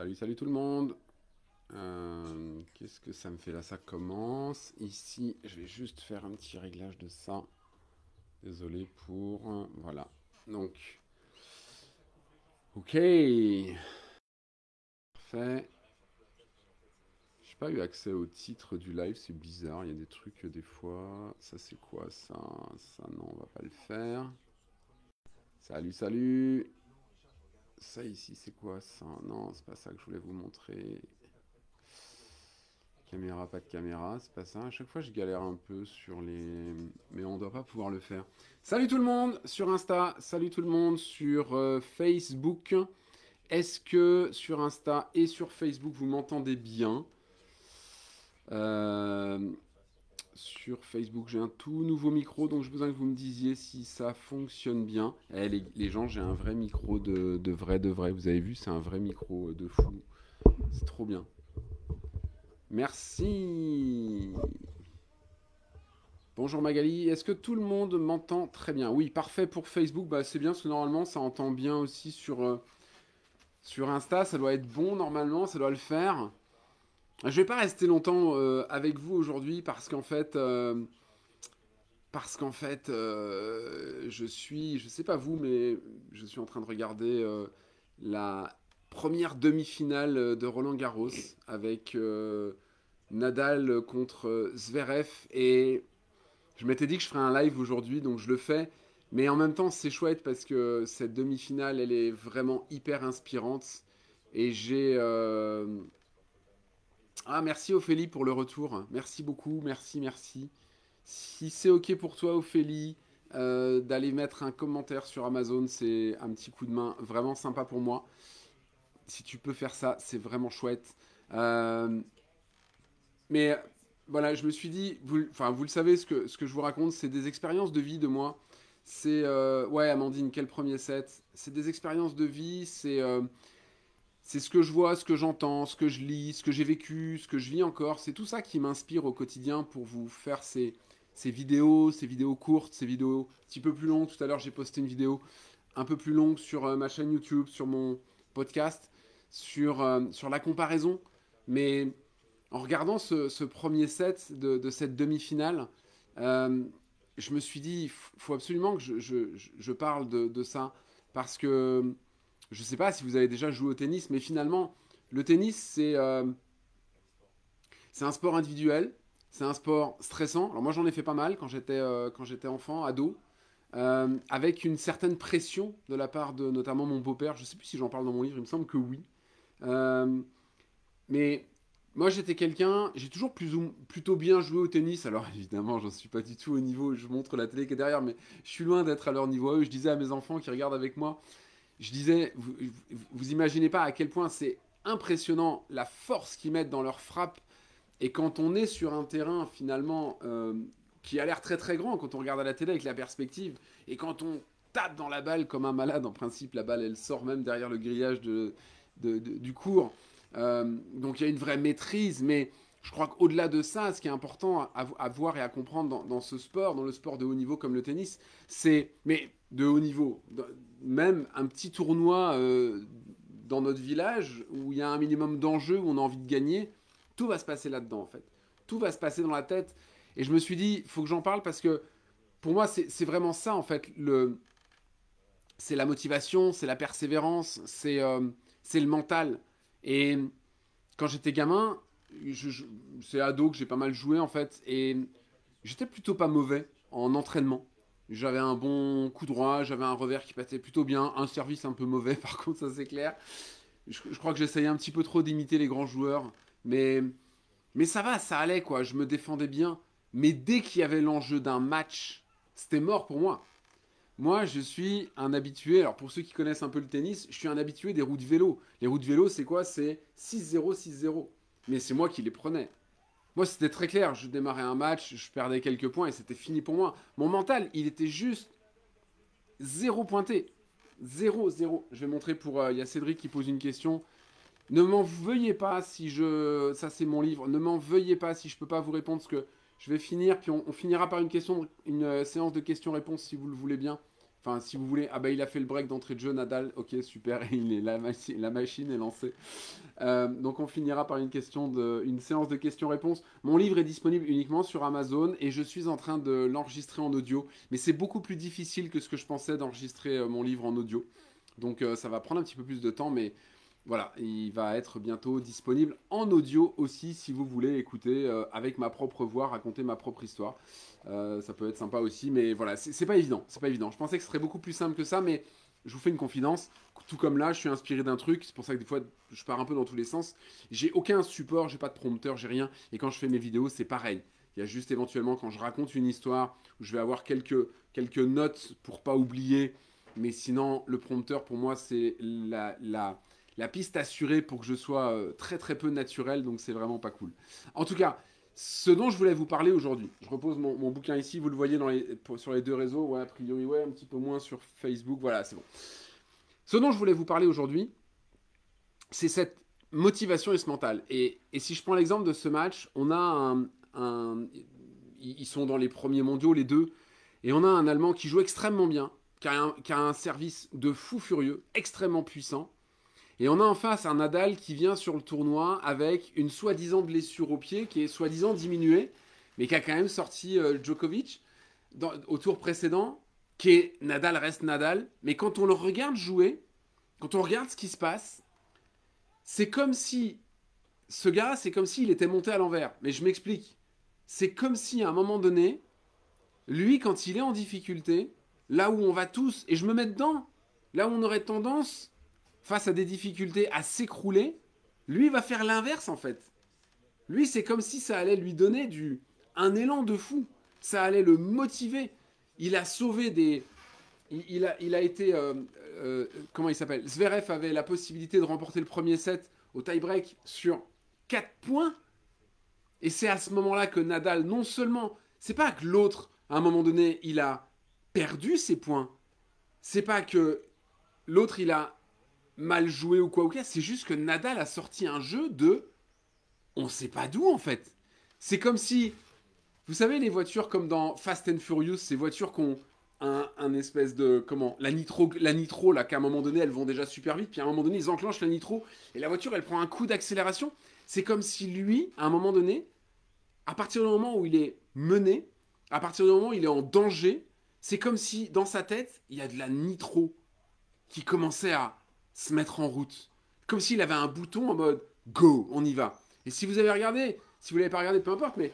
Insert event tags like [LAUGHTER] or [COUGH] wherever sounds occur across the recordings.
Salut, salut tout le monde. Euh, Qu'est-ce que ça me fait là? Ça commence. Ici, je vais juste faire un petit réglage de ça. Désolé pour... Voilà. Donc... Ok. Parfait. J'ai pas eu accès au titre du live, c'est bizarre. Il y a des trucs des fois. Ça c'est quoi ça? Ça non, on va pas le faire. Salut, salut. Ça ici, c'est quoi ça? Non, c'est pas ça que je voulais vous montrer. Caméra, pas de caméra, c'est pas ça. À chaque fois, je galère un peu sur les... Mais on doit pas pouvoir le faire. Salut tout le monde sur Insta. Salut tout le monde sur euh, Facebook. Est-ce que sur Insta et sur Facebook, vous m'entendez bien? Euh, Sur Facebook, j'ai un tout nouveau micro, donc je besoin que vous me disiez si ça fonctionne bien. Eh, les, gens, j'ai un vrai micro de, de vrai, de vrai. Vous avez vu, c'est un vrai micro de fou. C'est trop bien. Merci. Bonjour Magali, est-ce que tout le monde m'entend très bien? Oui, parfait pour Facebook, bah, c'est bien parce que normalement ça entend bien aussi sur, euh, sur Insta, ça doit être bon normalement, ça doit le faire. Je vais pas rester longtemps euh, avec vous aujourd'hui parce qu'en fait, euh, parce qu'en fait, euh, je suis, je sais pas vous, mais je suis en train de regarder la première demi-finale de Roland Garros avec Nadal contre Zverev et je m'étais dit que je ferais un live aujourd'hui, donc je le fais. Mais en même temps, c'est chouette parce que cette demi-finale, elle est vraiment hyper inspirante. Et j'ai... Ah, merci Ophélie pour le retour. Merci beaucoup, merci, merci. Si c'est OK pour toi, Ophélie, euh, d'aller mettre un commentaire sur Amazon, c'est un petit coup de main vraiment sympa pour moi. Si tu peux faire ça, c'est vraiment chouette. Euh, Mais voilà, je me suis dit, vous, enfin, vous le savez, ce que, ce que je vous raconte, c'est des expériences de vie de moi. C'est, euh, ouais, Amandine, quel premier set? C'est des expériences de vie, c'est c'est ce que je vois, ce que j'entends, ce que je lis, ce que j'ai vécu, ce que je vis encore. C'est tout ça qui m'inspire au quotidien pour vous faire ces, vidéos, ces vidéos courtes, ces vidéos un petit peu plus longues. Tout à l'heure, j'ai posté une vidéo un peu plus longue sur euh, ma chaîne YouTube, sur mon podcast, sur, euh, la comparaison. Mais en regardant ce, premier set de, cette demi-finale, euh, je me suis dit, il faut absolument que je parle de, de ça. Parce que je ne sais pas si vous avez déjà joué au tennis, mais finalement, le tennis, c'est euh, c'est un sport individuel, c'est un sport stressant. Alors moi, j'en ai fait pas mal quand j'étais euh, enfant, ado, euh, avec une certaine pression de la part de notamment mon beau-père. Je ne sais plus si j'en parle dans mon livre, il me semble que oui. Mais moi, j'étais quelqu'un, j'ai toujours plutôt bien joué au tennis. Alors [LAUGHS] évidemment, j'en suis pas du tout au niveau, je montre la télé qui est derrière, mais je suis loin d'être à leur niveau. Je disais à mes enfants qui regardent avec moi, je disais, vous, vous, imaginez pas à quel point c'est impressionnant la force qu'ils mettent dans leur frappe. Et quand on est sur un terrain finalement euh, qui a l'air très très grand, quand on regarde à la télé avec la perspective, et quand on tape dans la balle comme un malade, en principe, la balle elle sort même derrière le grillage de, du cours. Euh, donc il y a une vraie maîtrise, mais je crois qu'au-delà de ça, ce qui est important à, voir et à comprendre dans, ce sport, dans le sport de haut niveau comme le tennis, c'est, mais de haut niveau, même un petit tournoi euh, dans notre village où il y a un minimum d'enjeux, où on a envie de gagner, tout va se passer là-dedans en fait. Tout va se passer dans la tête. Et je me suis dit, faut que j'en parle parce que pour moi, c'est vraiment ça en fait. Le, c'est la motivation, c'est la persévérance, c'est euh, le mental. Et quand j'étais gamin, c'est ado que j'ai pas mal joué en fait, et j'étais plutôt pas mauvais en entraînement. J'avais un bon coup droit, j'avais un revers qui passait plutôt bien, un service un peu mauvais [LAUGHS] par contre, ça c'est clair. Je, crois que j'essayais un petit peu trop d'imiter les grands joueurs, mais, mais ça va, ça allait quoi, je me défendais bien. Mais dès qu'il y avait l'enjeu d'un match, c'était mort pour moi. Moi, je suis un habitué. Alors, pour ceux qui connaissent un peu le tennis, je suis un habitué des roues de vélo. Les roues de vélo, c'est quoi? C'est 6-0, 6-0. Mais c'est moi qui les prenais. Moi, c'était très clair. Je démarrais un match, je perdais quelques points et c'était fini pour moi. Mon mental, il était juste zéro pointé. Zéro, zéro. Je vais montrer pour. euh, Il y a Cédric qui pose une question. Ne m'en veuillez pas si je. Ça, c'est mon livre. Ne m'en veuillez pas si je peux pas vous répondre parce que je vais finir. Puis on, on finira par une question, une euh, séance de questions-réponses si vous le voulez bien. Enfin, si vous voulez, ah bah il a fait le break d'entrée de jeu, Nadal, ok, super, [LAUGHS] il est, la, la machine est lancée. Euh, donc on finira par une, question de, une séance de questions-réponses. Mon livre est disponible uniquement sur Amazon et je suis en train de l'enregistrer en audio. Mais c'est beaucoup plus difficile que ce que je pensais d'enregistrer euh, mon livre en audio. Donc euh, ça va prendre un petit peu plus de temps, mais voilà, il va être bientôt disponible en audio aussi si vous voulez écouter avec ma propre voix, raconter ma propre histoire. Euh, ça peut être sympa aussi, mais voilà, c'est pas évident. C'est pas évident. Je pensais que ce serait beaucoup plus simple que ça, mais je vous fais une confidence. Tout comme là, je suis inspiré d'un truc. C'est pour ça que des fois, je pars un peu dans tous les sens. J'ai aucun support, j'ai pas de prompteur, j'ai rien. Et quand je fais mes vidéos, c'est pareil. Il y a juste éventuellement quand je raconte une histoire où je vais avoir quelques, quelques notes pour pas oublier. Mais sinon, le prompteur, pour moi, c'est la, la, la, piste assurée pour que je sois euh, très très peu naturel. Donc c'est vraiment pas cool. En tout cas, ce dont je voulais vous parler aujourd'hui. Je repose mon, bouquin ici, vous le voyez sur les deux réseaux, ouais, a priori, ouais, un petit peu moins sur Facebook, voilà, c'est bon. Ce dont je voulais vous parler aujourd'hui, c'est cette motivation et ce mental. Et, si je prends l'exemple de ce match, on a un, Ils sont dans les premiers mondiaux, les deux, et on a un Allemand qui joue extrêmement bien, qui a un service de fou furieux, extrêmement puissant, et on a en face un Nadal qui vient sur le tournoi avec une soi-disant blessure au pied qui est soi-disant diminuée, mais qui a quand même sorti euh, Djokovic au tour précédent, qui est Nadal reste Nadal. Mais quand on le regarde jouer, quand on regarde ce qui se passe, c'est comme si ce gars, c'est comme s'il était monté à l'envers. Mais je m'explique. C'est comme si à un moment donné, lui, quand il est en difficulté, là où on va tous, et je me mets dedans, là où on aurait tendance face à des difficultés à s'écrouler, lui va faire l'inverse en fait. Lui, c'est comme si ça allait lui donner du un élan de fou. Ça allait le motiver. Il a sauvé des. Il, a, il a été. Euh, euh, comment il s'appelle? Zverev avait la possibilité de remporter le premier set au tie-break sur 4 points. Et c'est à ce moment-là que Nadal, non seulement. C'est pas que l'autre, à un moment donné, il a perdu ses points. C'est pas que l'autre, il a mal joué ou quoi ou quoi. C'est juste que Nadal a sorti un jeu de. On sait pas d'où en fait. C'est comme si. Vous savez, les voitures comme dans Fast and Furious, ces voitures qui ont un, espèce de. Comment La nitro, la nitro là, qu'à un moment donné, elles vont déjà super vite, puis à un moment donné, ils enclenchent la nitro, et la voiture, elle prend un coup d'accélération. C'est comme si lui, à un moment donné, à partir du moment où il est mené, à partir du moment où il est en danger, c'est comme si dans sa tête, il y a de la nitro qui commençait à, se mettre en route. Comme s'il avait un bouton en mode go, on y va. Et si vous avez regardé, si vous l'avez pas regardé, peu importe, mais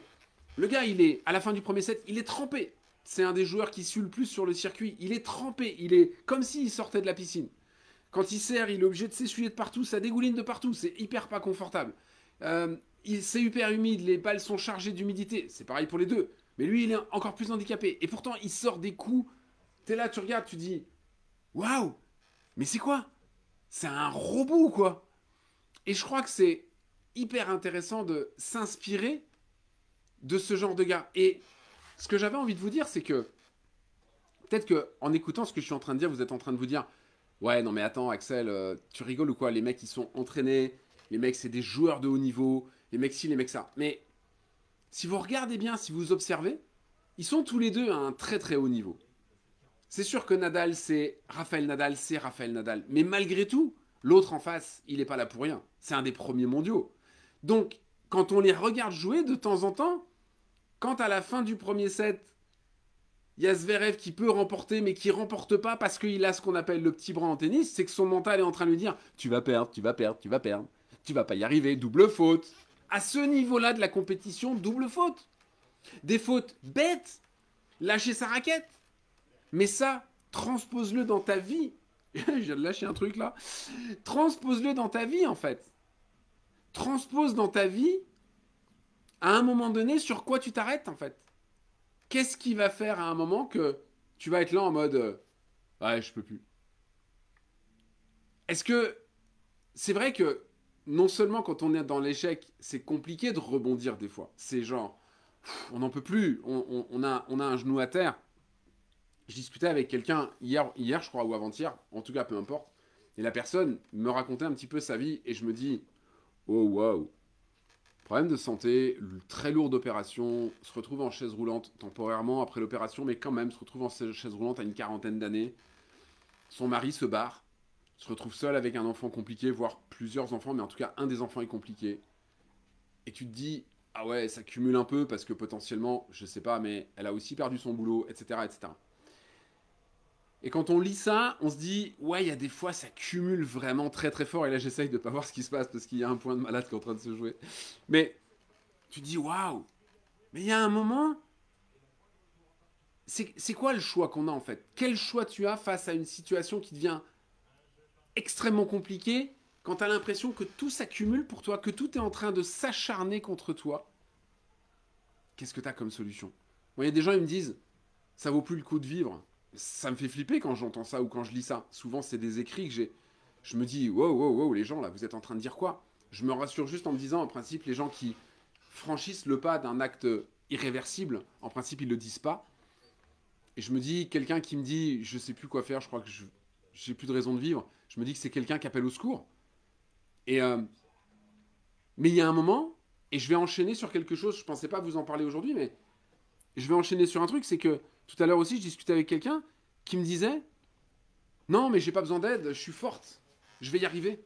le gars, il est à la fin du premier set, il est trempé. C'est un des joueurs qui suit le plus sur le circuit. Il est trempé, il est comme s'il sortait de la piscine. Quand il sert, il est obligé de s'essuyer de partout, ça dégouline de partout, c'est hyper pas confortable. Euh, c'est hyper humide, les balles sont chargées d'humidité, c'est pareil pour les deux. Mais lui, il est encore plus handicapé. Et pourtant, il sort des coups. T'es là, tu regardes, tu dis Waouh Mais c'est quoi? C'est un robot, quoi. Et je crois que c'est hyper intéressant de s'inspirer de ce genre de gars. Et ce que j'avais envie de vous dire, c'est que peut-être que en écoutant ce que je suis en train de dire, vous êtes en train de vous dire Ouais, non, mais attends, Axel, euh, tu rigoles ou quoi? Les mecs, ils sont entraînés, les mecs, c'est des joueurs de haut niveau, les mecs, ci, les mecs, ça. Mais si vous regardez bien, si vous observez, ils sont tous les deux à un très très haut niveau. C'est sûr que Nadal, c'est Raphaël Nadal, c'est Raphaël Nadal. Mais malgré tout, l'autre en face, il n'est pas là pour rien. C'est un des premiers mondiaux. Donc, quand on les regarde jouer de temps en temps, quand à la fin du premier set, il y a Zverev qui peut remporter, mais qui remporte pas parce qu'il a ce qu'on appelle le petit bras en tennis, c'est que son mental est en train de lui dire Tu vas perdre, tu vas perdre, tu vas perdre, tu vas pas y arriver, double faute. À ce niveau-là de la compétition, double faute. Des fautes bêtes, lâcher sa raquette. Mais ça, transpose-le dans ta vie. [LAUGHS] Je viens de lâcher un truc là. Transpose-le dans ta vie en fait. Transpose dans ta vie à un moment donné sur quoi tu t'arrêtes en fait. Qu'est-ce qui va faire à un moment que tu vas être là en mode euh, ouais je peux plus. Est-ce que c'est vrai que non seulement quand on est dans l'échec, c'est compliqué de rebondir des fois. C'est genre on n'en peut plus, a, on a un genou à terre je discutais avec quelqu'un hier, hier, je crois, ou avant-hier, en tout cas, peu importe. Et la personne me racontait un petit peu sa vie et je me dis, oh waouh, Problème de santé, très lourde opération, se retrouve en chaise roulante temporairement après l'opération, mais quand même se retrouve en chaise roulante à une quarantaine d'années. Son mari se barre, se retrouve seul avec un enfant compliqué, voire plusieurs enfants, mais en tout cas un des enfants est compliqué. Et tu te dis, ah ouais, ça cumule un peu parce que potentiellement, je sais pas, mais elle a aussi perdu son boulot, etc. etc. Et quand on lit ça, on se dit, ouais, il y a des fois, ça cumule vraiment très très fort. Et là, j'essaye de pas voir ce qui se passe parce qu'il y a un point de malade qui est en train de se jouer. Mais tu dis, waouh, mais il y a un moment. C'est quoi le choix qu'on a en fait? Quel choix tu as face à une situation qui devient extrêmement compliquée quand tu as l'impression que tout s'accumule pour toi, que tout est en train de s'acharner contre toi? Qu'est-ce que tu as comme solution? Il y a des gens, ils me disent, ça vaut plus le coup de vivre ça me fait flipper quand j'entends ça ou quand je lis ça. Souvent, c'est des écrits que j'ai. Je me dis, wow, wow, wow, les gens là, vous êtes en train de dire quoi? Je me rassure juste en me disant, en principe, les gens qui franchissent le pas d'un acte irréversible, en principe, ils le disent pas. Et je me dis, quelqu'un qui me dit, je sais plus quoi faire, je crois que je j'ai plus de raison de vivre, je me dis que c'est quelqu'un qui appelle au secours. Et euh, mais il y a un moment, et je vais enchaîner sur quelque chose. Je pensais pas vous en parler aujourd'hui, mais je vais enchaîner sur un truc, c'est que tout à l'heure aussi, je discutais avec quelqu'un qui me disait Non, mais j'ai pas besoin d'aide, je suis forte, je vais y arriver.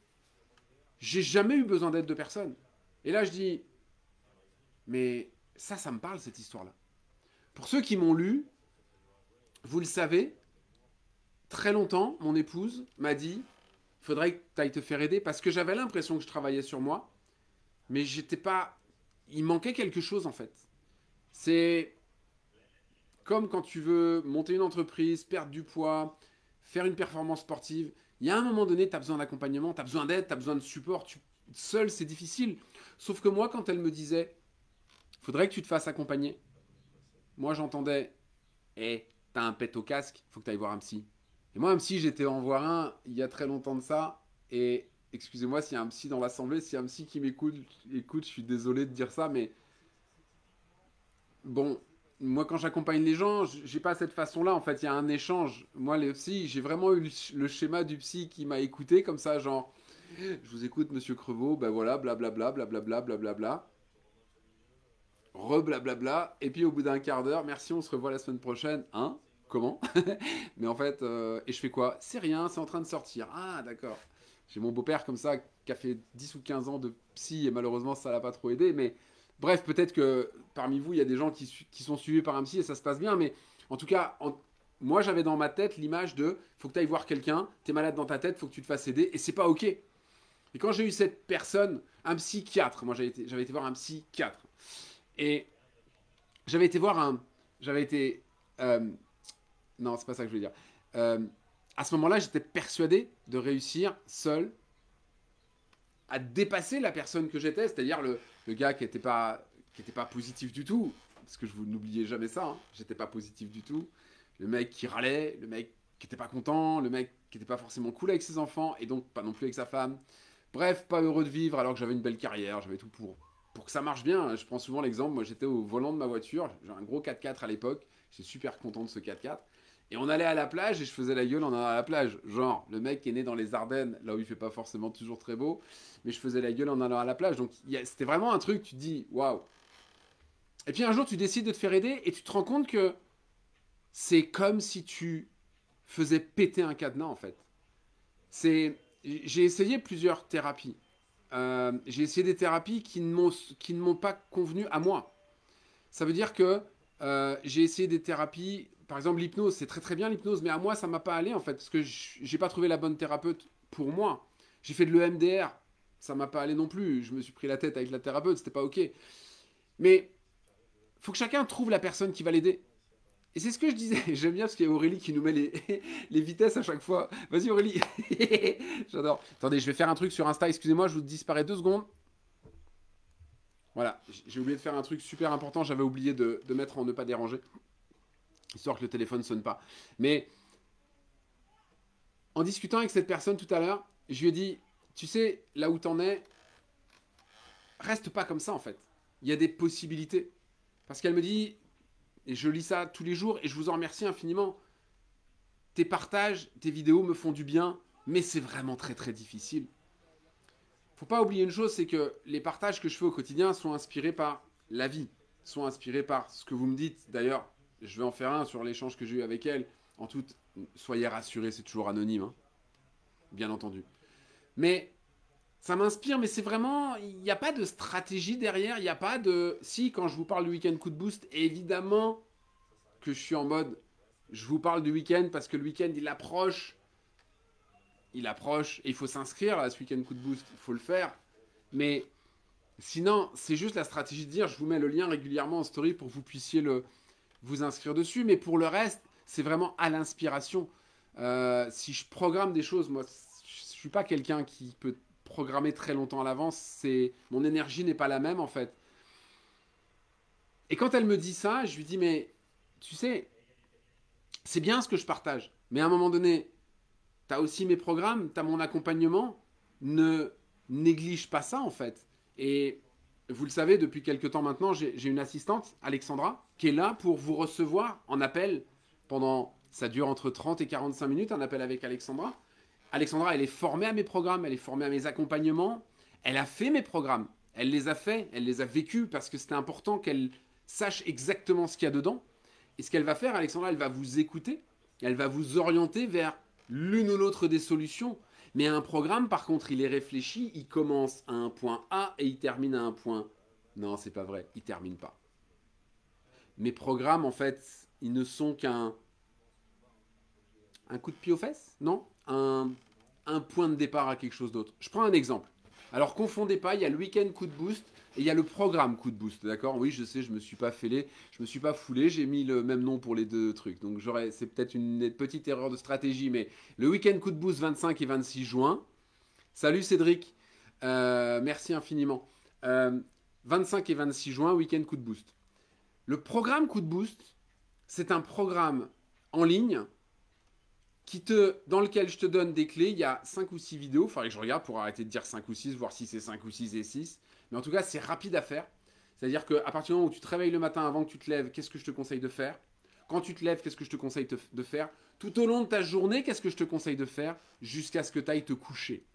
J'ai jamais eu besoin d'aide de personne. Et là, je dis Mais ça, ça me parle, cette histoire-là. Pour ceux qui m'ont lu, vous le savez, très longtemps, mon épouse m'a dit faudrait que tu ailles te faire aider parce que j'avais l'impression que je travaillais sur moi, mais j'étais pas. Il manquait quelque chose en fait. C'est comme quand tu veux monter une entreprise, perdre du poids, faire une performance sportive, il y a un moment donné, tu as besoin d'accompagnement, tu as besoin d'aide, tu as besoin de support. Tu... Seul, c'est difficile. Sauf que moi, quand elle me disait, faudrait que tu te fasses accompagner, moi j'entendais, hé, eh, t'as un pet au casque, faut que tu ailles voir un psy. Et moi, un psy, j'étais en voir un il y a très longtemps de ça. Et excusez-moi s'il y a un psy dans l'assemblée, s'il y a un psy qui m'écoute, écoute, je suis désolé de dire ça, mais bon, moi, quand j'accompagne les gens, j'ai pas cette façon-là. En fait, il y a un échange. Moi, les psy, j'ai vraiment eu le schéma du psy qui m'a écouté comme ça, genre, je vous écoute, Monsieur Crevaux, ben voilà, blablabla, blablabla, blablabla. Re blablabla. Et puis au bout d'un quart d'heure, merci, on se revoit la semaine prochaine. Hein? Comment? [LAUGHS] Mais en fait, euh, et je fais quoi? C'est rien, c'est en train de sortir. Ah, d'accord. J'ai mon beau-père comme ça qui a fait 10 ou 15 ans de psy et malheureusement ça l'a pas trop aidé. Mais Bref, peut-être que parmi vous, il y a des gens qui, sont suivis par un psy et ça se passe bien, mais en tout cas, moi j'avais dans ma tête l'image de faut que tu ailles voir quelqu'un, tu es malade dans ta tête, faut que tu te fasses aider, et c'est pas ok. Et quand j'ai eu cette personne, un psychiatre, moi j'avais été, été voir un psychiatre, et j'avais été voir un. J'avais été. Euh, non, c'est pas ça que je veux dire. Euh, à ce moment-là, j'étais persuadé de réussir seul à dépasser la personne que j'étais, c'est-à-dire le, le gars qui n'était pas, était pas positif du tout, parce que je vous n'oubliez jamais ça, hein, j'étais pas positif du tout, le mec qui râlait, le mec qui était pas content, le mec qui n'était pas forcément cool avec ses enfants, et donc pas non plus avec sa femme. Bref, pas heureux de vivre alors que j'avais une belle carrière, j'avais tout pour, pour que ça marche bien. Je prends souvent l'exemple, moi j'étais au volant de ma voiture, j'ai un gros 4x4 à l'époque, j'étais super content de ce 4x4. Et on allait à la plage et je faisais la gueule en allant à la plage. Genre, le mec qui est né dans les Ardennes, là où il fait pas forcément toujours très beau, mais je faisais la gueule en allant à la plage. Donc c'était vraiment un truc, tu te dis, waouh. Et puis un jour, tu décides de te faire aider et tu te rends compte que c'est comme si tu faisais péter un cadenas en fait. C'est, j'ai essayé plusieurs thérapies. Euh, j'ai essayé des thérapies qui ne m'ont pas convenu à moi. Ça veut dire que euh, j'ai essayé des thérapies par exemple, l'hypnose, c'est très très bien l'hypnose, mais à moi, ça m'a pas allé en fait, parce que j'ai pas trouvé la bonne thérapeute pour moi. J'ai fait de l'EMDR, ça m'a pas allé non plus. Je me suis pris la tête avec la thérapeute, c'était pas ok. Mais faut que chacun trouve la personne qui va l'aider. Et c'est ce que je disais. [LAUGHS] J'aime bien parce qu'il y a Aurélie qui nous met les, [LAUGHS] vitesses à chaque fois. Vas-y Aurélie. [LAUGHS] J'adore. Attendez, je vais faire un truc sur Insta. Excusez-moi, je vous disparais deux secondes. Voilà, j'ai oublié de faire un truc super important. J'avais oublié de mettre en ne pas déranger histoire que le téléphone sonne pas. Mais en discutant avec cette personne tout à l'heure, je lui ai dit, tu sais, là où t'en es, reste pas comme ça en fait. Il y a des possibilités. Parce qu'elle me dit, et je lis ça tous les jours, et je vous en remercie infiniment, tes partages, tes vidéos me font du bien, mais c'est vraiment très très difficile. faut pas oublier une chose, c'est que les partages que je fais au quotidien sont inspirés par la vie, sont inspirés par ce que vous me dites. D'ailleurs, je vais en faire un sur l'échange que j'ai eu avec elle. En toute, soyez rassurés, c'est toujours anonyme, hein. bien entendu. Mais ça m'inspire, mais c'est vraiment, il n'y a pas de stratégie derrière, il n'y a pas de... Si, quand je vous parle du week-end coup de boost, évidemment que je suis en mode, je vous parle du week-end parce que le week-end, il approche. Il approche et il faut s'inscrire à ce week-end coup de boost, il faut le faire. Mais sinon, c'est juste la stratégie de dire, je vous mets le lien régulièrement en story pour que vous puissiez le, vous inscrire dessus. Mais pour le reste, c'est vraiment à l'inspiration. Euh, si je programme des choses, moi, je suis pas quelqu'un qui peut programmer très longtemps à l'avance. C'est mon énergie n'est pas la même en fait. Et quand elle me dit ça, je lui dis mais tu sais, c'est bien ce que je partage. Mais à un moment donné, tu as aussi mes programmes, tu as mon accompagnement. Ne néglige pas ça en fait. Et vous le savez, depuis quelques temps maintenant, j'ai une assistante, Alexandra, qui est là pour vous recevoir en appel pendant, ça dure entre 30 et 45 minutes, un appel avec Alexandra. Alexandra, elle est formée à mes programmes, elle est formée à mes accompagnements, elle a fait mes programmes, elle les a fait, elle les a vécus parce que c'était important qu'elle sache exactement ce qu'il y a dedans. Et ce qu'elle va faire, Alexandra, elle va vous écouter, elle va vous orienter vers l'une ou l'autre des solutions. Mais un programme, par contre, il est réfléchi, il commence à un point A et il termine à un point. Non, c'est pas vrai, il termine pas. Mes programmes, en fait, ils ne sont qu'un un coup de pied aux fesses, non? Un, point de départ à quelque chose d'autre. Je prends un exemple. Alors confondez pas, il y a le week-end coup de boost et il y a le programme coup de boost, d'accord? Oui, je sais, je me suis pas fêlé, je me suis pas foulé, j'ai mis le même nom pour les deux trucs. Donc j'aurais, c'est peut-être une petite erreur de stratégie, mais le week-end coup de boost 25 et 26 juin. Salut Cédric, euh, merci infiniment. 25 euh, et 26 juin, week-end coup de boost. Le programme coup de boost, c'est un programme en ligne qui te, dans lequel je te donne des clés. Il y a 5 ou 6 vidéos. Il faudrait que je regarde pour arrêter de dire 5 ou 6, voir si c'est 5 ou 6 et 6. Mais en tout cas, c'est rapide à faire. C'est-à-dire qu'à partir du moment où tu te réveilles le matin avant que tu te lèves, qu'est-ce que je te conseille de faire? Quand tu te lèves, qu'est-ce que je te conseille de faire? Tout au long de ta journée, qu'est-ce que je te conseille de faire Jusqu'à ce que tu ailles te coucher?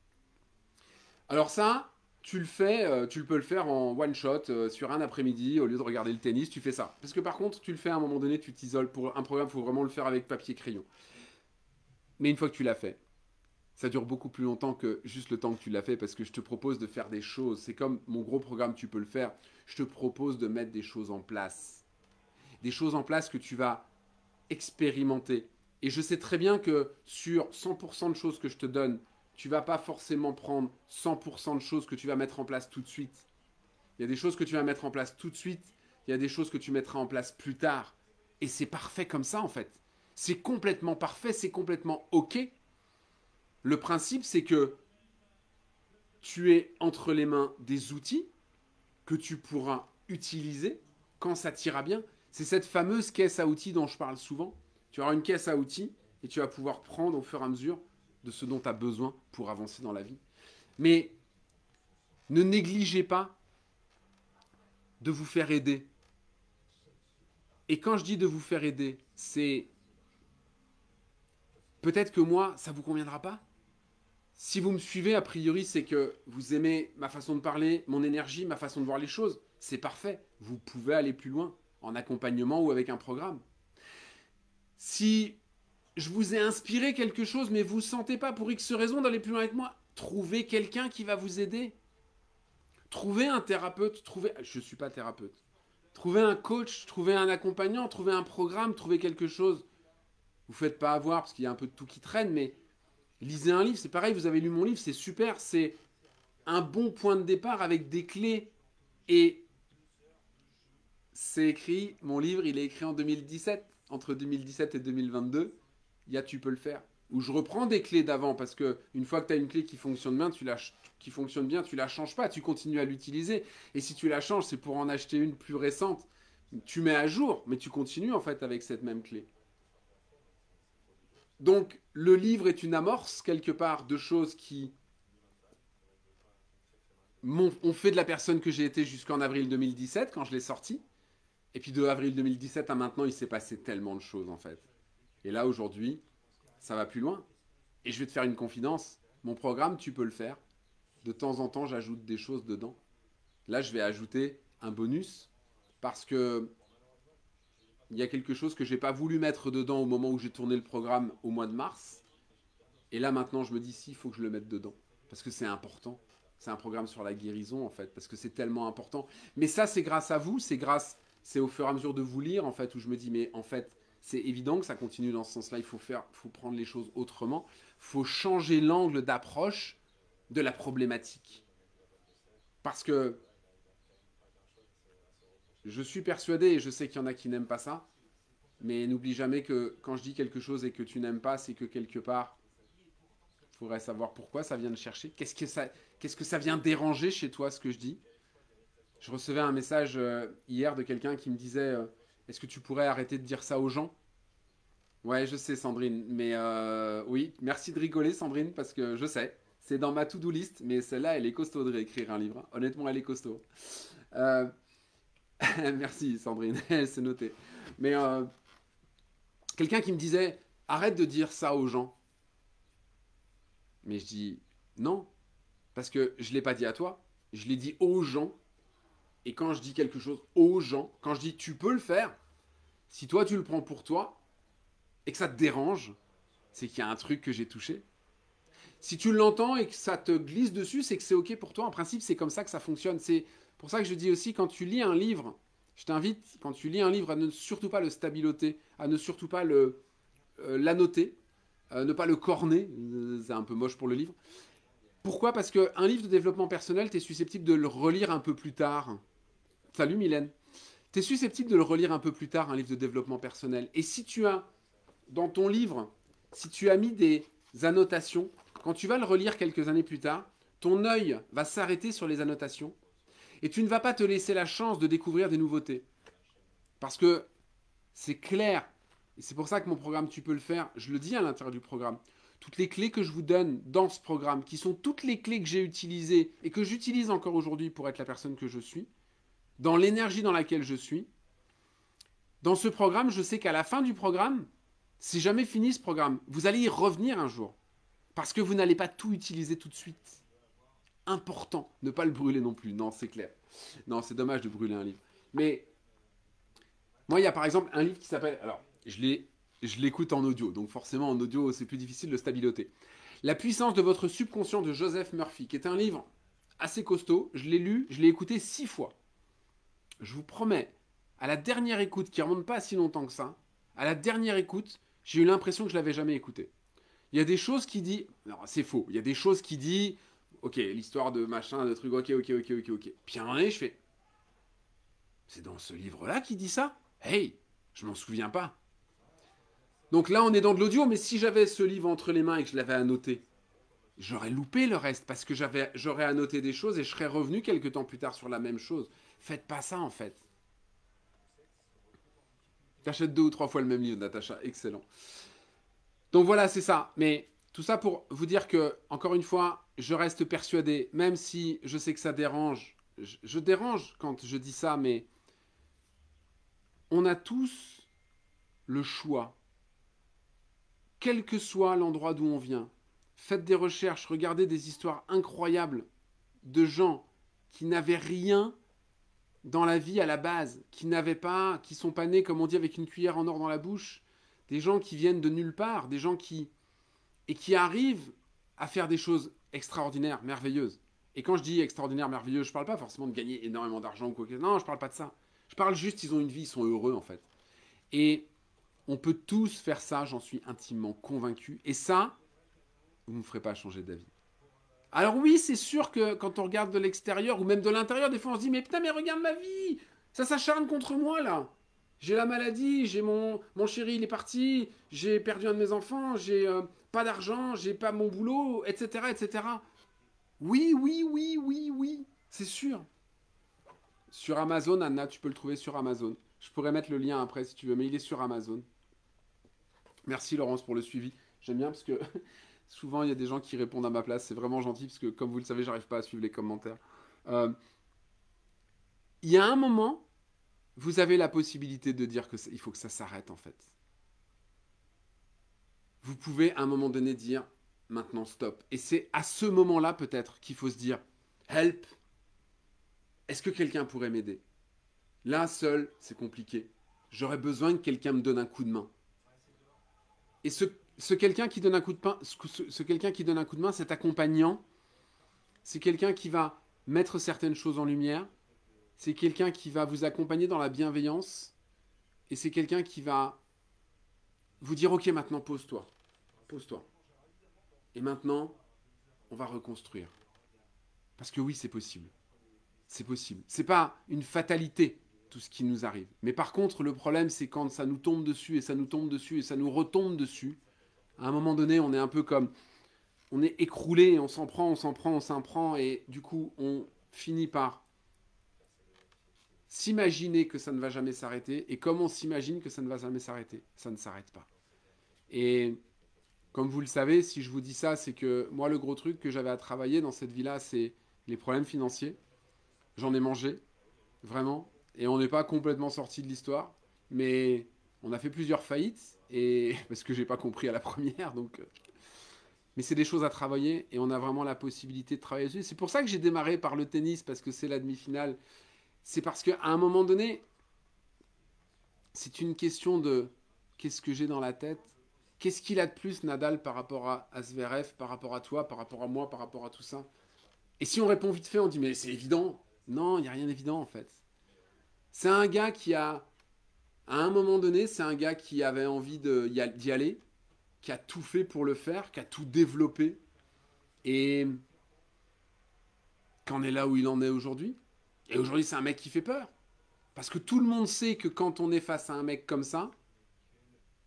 Alors ça, tu le fais, euh, tu peux le faire en one shot euh, sur un après-midi au lieu de regarder le tennis, tu fais ça. Parce que par contre, tu le fais à un moment donné, tu t'isoles pour un programme, il faut vraiment le faire avec papier crayon. Mais une fois que tu l'as fait, ça dure beaucoup plus longtemps que juste le temps que tu l'as fait parce que je te propose de faire des choses. C'est comme mon gros programme, tu peux le faire. Je te propose de mettre des choses en place. Des choses en place que tu vas expérimenter. Et je sais très bien que sur 100% de choses que je te donne, tu vas pas forcément prendre 100% de choses que tu vas mettre en place tout de suite. Il y a des choses que tu vas mettre en place tout de suite. Il y a des choses que tu mettras en place plus tard. Et c'est parfait comme ça en fait. C'est complètement parfait, c'est complètement OK. Le principe, c'est que tu es entre les mains des outils que tu pourras utiliser quand ça t'ira bien. C'est cette fameuse caisse à outils dont je parle souvent. Tu auras une caisse à outils et tu vas pouvoir prendre au fur et à mesure de ce dont tu as besoin pour avancer dans la vie. Mais ne négligez pas de vous faire aider. Et quand je dis de vous faire aider, c'est Peut-être que moi, ça vous conviendra pas. Si vous me suivez, a priori, c'est que vous aimez ma façon de parler, mon énergie, ma façon de voir les choses. C'est parfait. Vous pouvez aller plus loin en accompagnement ou avec un programme. Si je vous ai inspiré quelque chose, mais vous ne sentez pas pour X raison d'aller plus loin avec moi, trouvez quelqu'un qui va vous aider. Trouvez un thérapeute, trouvez... Je ne suis pas thérapeute. Trouvez un coach, trouvez un accompagnant, trouvez un programme, trouvez quelque chose vous faites pas avoir parce qu'il y a un peu de tout qui traîne, mais lisez un livre, c'est pareil, vous avez lu mon livre, c'est super, c'est un bon point de départ avec des clés. Et c'est écrit, mon livre, il est écrit en 2017, entre 2017 et 2022, il y a tu peux le faire. Où je reprends des clés d'avant parce que une fois que tu as une clé qui fonctionne bien, tu la qui fonctionne bien, tu la changes pas, tu continues à l'utiliser. Et si tu la changes, c'est pour en acheter une plus récente. Tu mets à jour, mais tu continues en fait avec cette même clé. Donc le livre est une amorce quelque part de choses qui ont fait de la personne que j'ai été jusqu'en avril 2017 quand je l'ai sorti. Et puis de avril 2017 à maintenant, il s'est passé tellement de choses en fait. Et là aujourd'hui, ça va plus loin. Et je vais te faire une confidence. Mon programme, tu peux le faire. de temps en temps, j'ajoute des choses dedans. Là, je vais ajouter un bonus parce que il y a quelque chose que j'ai pas voulu mettre dedans au moment où j'ai tourné le programme au mois de mars. Et là, maintenant, je me dis si, il faut que je le mette dedans parce que c'est important. C'est un programme sur la guérison en fait, parce que c'est tellement important. Mais ça, c'est grâce à vous, c'est grâce, c'est au fur et à mesure de vous lire en fait, où je me dis mais en fait, c'est évident que ça continue dans ce sens-là. Il faut faire, faut prendre les choses autrement. Faut changer l'angle d'approche de la problématique, parce que je suis persuadé et je sais qu'il y en a qui n'aiment pas ça. Mais n'oublie jamais que quand je dis quelque chose et que tu n'aimes pas, c'est que quelque part, il faudrait savoir pourquoi ça vient de chercher. Qu'est-ce que ça, qu'est-ce que ça vient déranger chez toi, ce que je dis? Je recevais un message euh, hier de quelqu'un qui me disait euh, Est-ce que tu pourrais arrêter de dire ça aux gens? Ouais, je sais, Sandrine. Mais euh, oui, merci de rigoler, Sandrine, parce que je sais. C'est dans ma to-do list, mais celle-là, elle est costaud de réécrire un livre. Honnêtement, elle est costaud. [LAUGHS] merci, Sandrine, [LAUGHS] c'est noté. Mais quelqu'un qui me disait Arrête de dire ça aux gens. Mais je dis non, parce que je ne l'ai pas dit à toi, je l'ai dit aux gens. Et quand je dis quelque chose aux gens, quand je dis tu peux le faire, si toi tu le prends pour toi et que ça te dérange, c'est qu'il y a un truc que j'ai touché. Si tu l'entends et que ça te glisse dessus, c'est que c'est OK pour toi. En principe, c'est comme ça que ça fonctionne. C'est pour ça que je dis aussi, quand tu lis un livre, je t'invite, quand tu lis un livre, à ne surtout pas le stabiloter, à ne surtout pas le euh, l'annoter, euh, ne pas le corner, c'est un peu moche pour le livre. Pourquoi? Parce qu'un livre de développement personnel, tu es susceptible de le relire un peu plus tard. Salut Mylène. Tu es susceptible de le relire un peu plus tard, un livre de développement personnel. Et si tu as, dans ton livre, si tu as mis des annotations, quand tu vas le relire quelques années plus tard, ton œil va s'arrêter sur les annotations et tu ne vas pas te laisser la chance de découvrir des nouveautés. Parce que c'est clair et c'est pour ça que mon programme, tu peux le faire, je le dis à l'intérieur du programme. Toutes les clés que je vous donne dans ce programme, qui sont toutes les clés que j'ai utilisées et que j'utilise encore aujourd'hui pour être la personne que je suis, dans l'énergie dans laquelle je suis, dans ce programme, je sais qu'à la fin du programme, c'est jamais fini ce programme. Vous allez y revenir un jour. Parce que vous n'allez pas tout utiliser tout de suite. Important. Ne pas le brûler non plus. Non, c'est clair. Non, c'est dommage de brûler un livre. Mais moi, il y a par exemple un livre qui s'appelle. Alors, je l'écoute en audio. Donc forcément, en audio, c'est plus difficile de stabilité. La puissance de votre subconscient de Joseph Murphy, qui est un livre assez costaud. Je l'ai lu, je l'ai écouté six fois. Je vous promets, à la dernière écoute, qui remonte pas si longtemps que ça, à la dernière écoute, j'ai eu l'impression que je l'avais jamais écouté. Il y a des choses qui non, c'est faux. Il y a des choses qui dit, ok, l'histoire de machin, de truc, ok, ok, ok, ok, ok. Puis à un moment donné, je fais, c'est dans ce livre-là qui dit ça? Hey, je m'en souviens pas. Donc là, on est dans de l'audio, mais si j'avais ce livre entre les mains et que je l'avais annoté, j'aurais loupé le reste parce que j'aurais annoté des choses et je serais revenu quelques temps plus tard sur la même chose. Faites pas ça en fait. T'achètes deux ou trois fois le même livre, Natacha. Excellent. Donc voilà, c'est ça. Mais tout ça pour vous dire que, encore une fois, je reste persuadé, même si je sais que ça dérange, je dérange quand je dis ça, mais on a tous le choix quel que soit l'endroit d'où on vient. Faites des recherches, regardez des histoires incroyables de gens qui n'avaient rien dans la vie à la base, qui n'avaient pas, qui sont pas nés, comme on dit, avec une cuillère en or dans la bouche, des gens qui viennent de nulle part, des gens qui et qui arrivent à faire des choses extraordinaires, merveilleuses. Et quand je dis extraordinaire, merveilleux, je ne parle pas forcément de gagner énormément d'argent ou quoi que Non, je parle pas de ça. Je parle juste, ils ont une vie, ils sont heureux en fait. Et on peut tous faire ça, j'en suis intimement convaincu. Et ça, vous ne me ferez pas changer d'avis. Alors oui, c'est sûr que quand on regarde de l'extérieur ou même de l'intérieur, des fois on se dit mais putain mais regarde ma vie, ça s'acharne contre moi là. J'ai la maladie, j'ai mon mon chéri il est parti, j'ai perdu un de mes enfants, j'ai euh, pas d'argent, j'ai pas mon boulot, etc., etc. Oui, oui, oui, oui, oui, c'est sûr. Sur Amazon, Anna, tu peux le trouver sur Amazon. Je pourrais mettre le lien après si tu veux, mais il est sur Amazon. Merci Laurence pour le suivi. J'aime bien parce que [LAUGHS] souvent il y a des gens qui répondent à ma place. C'est vraiment gentil parce que comme vous le savez, j'arrive pas à suivre les commentaires. Euh, il y a un moment, vous avez la possibilité de dire que il faut que ça s'arrête en fait. Vous pouvez à un moment donné dire maintenant stop. Et c'est à ce moment-là peut-être qu'il faut se dire, help, est-ce que quelqu'un pourrait m'aider? Là, seul, c'est compliqué. J'aurais besoin que quelqu'un me donne un coup de main. Et ce, ce quelqu'un qui donne un coup de main, cet accompagnant, c'est quelqu'un qui va mettre certaines choses en lumière, c'est quelqu'un qui va vous accompagner dans la bienveillance, et c'est quelqu'un qui va vous dire, ok, maintenant pose-toi, pose-toi. Et maintenant, on va reconstruire. Parce que oui, c'est possible. C'est possible. C'est pas une fatalité tout ce qui nous arrive. Mais par contre, le problème, c'est quand ça nous tombe dessus et ça nous tombe dessus et ça nous retombe dessus. À un moment donné, on est un peu comme, on est écroulé, on s'en prend, on s'en prend, on s'en prend, et du coup, on finit par s'imaginer que ça ne va jamais s'arrêter. Et comme on s'imagine que ça ne va jamais s'arrêter, ça ne s'arrête pas. Et comme vous le savez, si je vous dis ça, c'est que moi, le gros truc que j'avais à travailler dans cette vie-là, c'est les problèmes financiers. J'en ai mangé, vraiment. Et on n'est pas complètement sorti de l'histoire. Mais on a fait plusieurs faillites. Et [LAUGHS] parce que j'ai pas compris à la première. Donc. Euh, mais c'est des choses à travailler. Et on a vraiment la possibilité de travailler dessus. C'est pour ça que j'ai démarré par le tennis. Parce que c'est la demi-finale. C'est parce qu'à un moment donné, c'est une question de qu'est-ce que j'ai dans la tête? Qu'est-ce qu'il a de plus, Nadal, par rapport à, à par rapport à toi, par rapport à moi, par rapport à tout ça? Et si on répond vite fait, on dit mais c'est évident. Non, il n'y a rien d'évident en fait. C'est un gars qui a, à un moment donné, c'est un gars qui avait envie d'y aller, qui a tout fait pour le faire, qui a tout développé, et qu'en est là où il en est aujourd'hui? Et aujourd'hui, c'est un mec qui fait peur. Parce que tout le monde sait que quand on est face à un mec comme ça,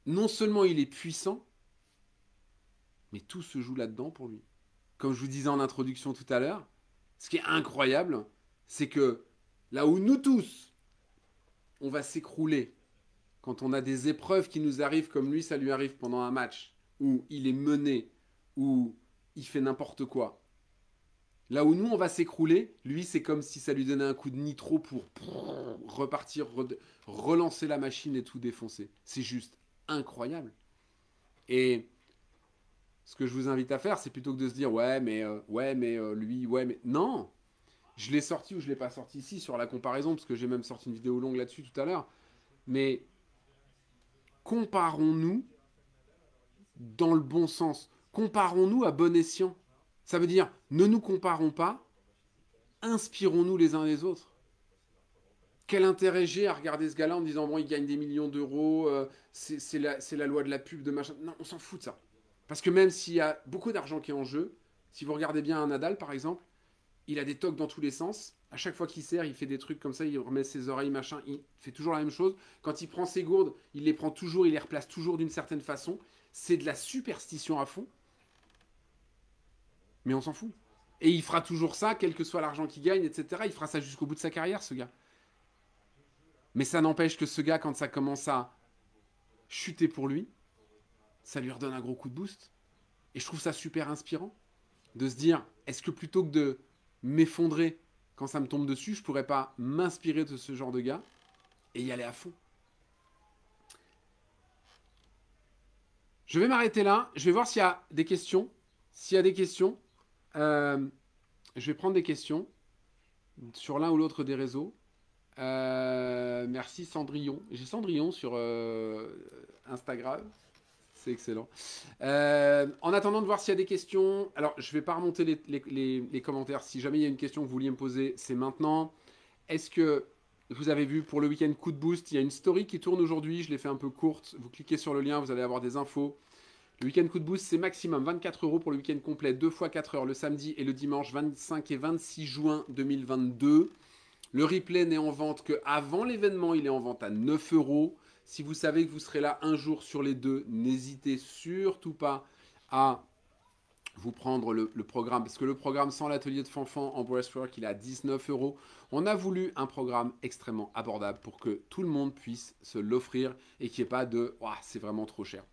non seulement il est puissant, mais tout se joue là-dedans pour lui. Comme je vous disais en introduction tout à l'heure, ce qui est incroyable, c'est que là où nous tous, on va s'écrouler quand on a des épreuves qui nous arrivent comme lui, ça lui arrive pendant un match, où il est mené, où il fait n'importe quoi. Là où nous, on va s'écrouler, lui, c'est comme si ça lui donnait un coup de nitro pour repartir, relancer la machine et tout défoncer. C'est juste incroyable. Et ce que je vous invite à faire, c'est plutôt que de se dire ouais, mais euh, ouais, mais euh, lui, ouais, mais non. Je l'ai sorti ou je l'ai pas sorti? Ici sur la comparaison parce que j'ai même sorti une vidéo longue là-dessus tout à l'heure. Mais comparons-nous dans le bon sens? Comparons-nous à bon escient? Ça veut dire ne nous comparons pas, inspirons-nous les uns les autres. Quel intérêt j'ai à regarder ce gars-là en disant, bon, il gagne des millions d'euros, euh, c'est la, loi de la pub, de machin. Non, on s'en fout de ça. Parce que même s'il y a beaucoup d'argent qui est en jeu, si vous regardez bien un Nadal, par exemple, il a des tocs dans tous les sens. À chaque fois qu'il sert, il fait des trucs comme ça, il remet ses oreilles, machin, il fait toujours la même chose. Quand il prend ses gourdes, il les prend toujours, il les replace toujours d'une certaine façon. C'est de la superstition à fond. Mais on s'en fout. Et il fera toujours ça, quel que soit l'argent qu'il gagne, etc. Il fera ça jusqu'au bout de sa carrière, ce gars. Mais ça n'empêche que ce gars, quand ça commence à chuter pour lui, ça lui redonne un gros coup de boost. Et je trouve ça super inspirant de se dire, est-ce que plutôt que de m'effondrer quand ça me tombe dessus, je pourrais pas m'inspirer de ce genre de gars et y aller à fond. Je vais m'arrêter là. Je vais voir s'il y a des questions. S'il y a des questions, euh, je vais prendre des questions sur l'un ou l'autre des réseaux. Euh, merci Cendrillon. J'ai Cendrillon sur euh, Instagram. C'est excellent. Euh, en attendant de voir s'il y a des questions, alors je ne vais pas remonter les, commentaires. Si jamais il y a une question que vous vouliez me poser, c'est maintenant. Est-ce que vous avez vu pour le week-end coup de boost, il y a une story qui tourne aujourd'hui. Je l'ai fait un peu courte. Vous cliquez sur le lien, vous allez avoir des infos. Le week-end coup de boost, c'est maximum 24 euros pour le week-end complet, 2 fois 4 heures le samedi et le dimanche 25 et 26 juin 2022. Le replay n'est en vente qu'avant l'événement, il est en vente à 9 euros. Si vous savez que vous serez là un jour sur les deux, n'hésitez surtout pas à vous prendre le, programme, parce que le programme sans l'atelier de Fanfan en breastwork, il est à 19 euros. On a voulu un programme extrêmement abordable pour que tout le monde puisse se l'offrir et qu'il n'y ait pas de « c'est vraiment trop cher ».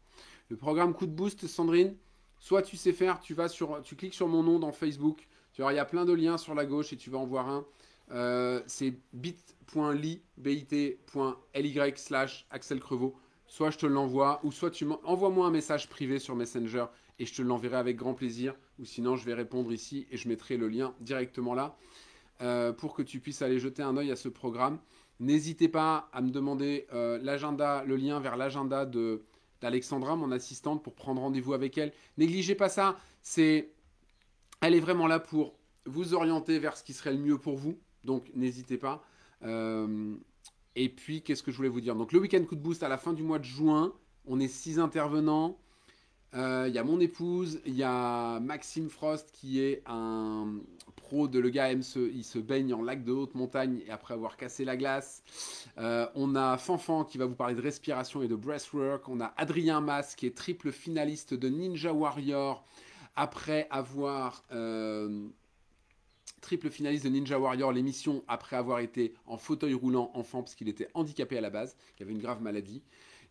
Le programme coup de boost, Sandrine, soit tu sais faire, tu, vas sur, tu cliques sur mon nom dans Facebook, tu vois, il y a plein de liens sur la gauche et tu vas en voir un. Euh, c'est bit.ly, bit.ly slash Axel Crevaux. Soit je te l'envoie, ou soit tu m'envoies-moi un message privé sur Messenger et je te l'enverrai avec grand plaisir. Ou sinon, je vais répondre ici et je mettrai le lien directement là euh, pour que tu puisses aller jeter un oeil à ce programme. N'hésitez pas à me demander euh, l'agenda, le lien vers l'agenda de d'Alexandra, mon assistante, pour prendre rendez-vous avec elle. Négligez pas ça. C'est, elle est vraiment là pour vous orienter vers ce qui serait le mieux pour vous. Donc n'hésitez pas. Euh, et puis, qu'est-ce que je voulais vous dire? Donc, le week-end coup de boost à la fin du mois de juin. On est six intervenants. Il euh, y a mon épouse, il y a Maxime Frost qui est un pro de le gars, il se baigne en lac de haute montagne et après avoir cassé la glace. Euh, on a Fanfan qui va vous parler de respiration et de breathwork. On a Adrien Mas qui est triple finaliste de Ninja Warrior après avoir triple finaliste de Ninja Warrior, l'émission après avoir été en fauteuil roulant enfant parce qu'il était handicapé à la base, qui avait une grave maladie.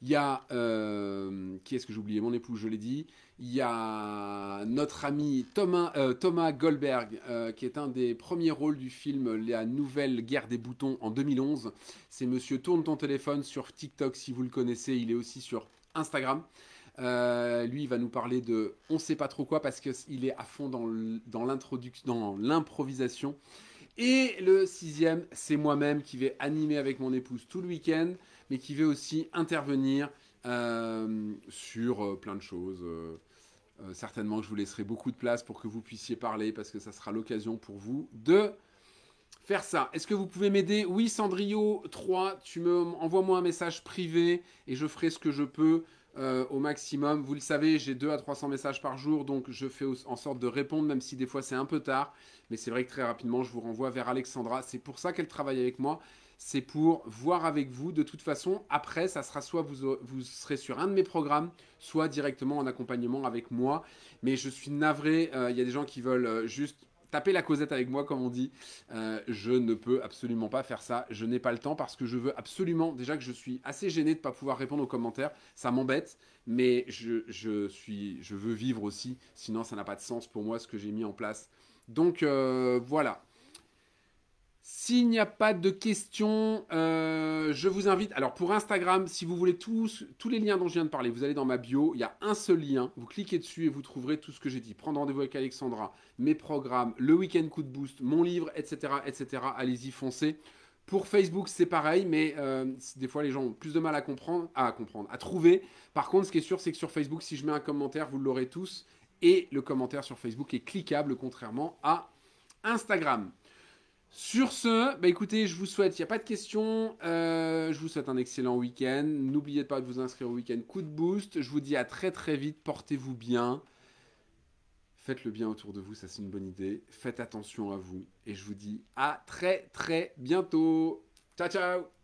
Il y a, euh, qui est-ce que j'ai oublié? Mon épouse, je l'ai dit. Il y a notre ami Thomas, euh, Goldberg, euh, qui est un des premiers rôles du film La Nouvelle Guerre des Boutons en 2011. C'est Monsieur Tourne ton téléphone sur TikTok si vous le connaissez. Il est aussi sur Instagram. Lui, il va nous parler de on sait pas trop quoi parce qu'il est à fond dans l'improvisation. Et le sixième, c'est moi-même qui vais animer avec mon épouse tout le week-end mais qui veut aussi intervenir euh, sur euh, plein de choses. Euh, certainement, je vous laisserai beaucoup de place pour que vous puissiez parler, parce que ça sera l'occasion pour vous de faire ça. Est-ce que vous pouvez m'aider? Oui, Sandrio 3, tu me envoie-moi un message privé et je ferai ce que je peux au maximum. Vous le savez, j'ai 2 à 300 messages par jour, donc je fais en sorte de répondre, même si des fois c'est un peu tard. Mais c'est vrai que très rapidement, je vous renvoie vers Alexandra. C'est pour ça qu'elle travaille avec moi c'est pour voir avec vous. De toute façon, après, ça sera soit vous, vous serez sur un de mes programmes, soit directement en accompagnement avec moi. Mais je suis navré, euh, il y a des gens qui veulent euh, juste taper la causette avec moi, comme on dit. Euh, je ne peux absolument pas faire ça. Je n'ai pas le temps parce que je veux absolument, déjà que je suis assez gêné de ne pas pouvoir répondre aux commentaires. Ça m'embête, mais je, je, suis, je veux vivre aussi. Sinon, ça n'a pas de sens pour moi ce que j'ai mis en place. Donc voilà. S'il n'y a pas de questions, euh, je vous invite. Alors pour Instagram, si vous voulez tous, tous les liens dont je viens de parler, vous allez dans ma bio. Il y a un seul lien. Vous cliquez dessus et vous trouverez tout ce que j'ai dit. Prendre rendez-vous avec Alexandra, mes programmes, le week-end coup de boost, mon livre, etc., etc. Allez-y, foncez. Pour Facebook, c'est pareil, mais euh, des fois les gens ont plus de mal à comprendre, à comprendre, à trouver. Par contre, ce qui est sûr, c'est que sur Facebook, si je mets un commentaire, vous l'aurez tous. Et le commentaire sur Facebook est cliquable, contrairement à Instagram. Sur ce, bah écoutez, je vous souhaite, il n'y a pas de questions, euh, je vous souhaite un excellent week-end. N'oubliez pas de vous inscrire au week-end coup de boost. Je vous dis à très très vite, portez-vous bien. Faites le bien autour de vous, ça c'est une bonne idée. Faites attention à vous. Et je vous dis à très très bientôt. Ciao ciao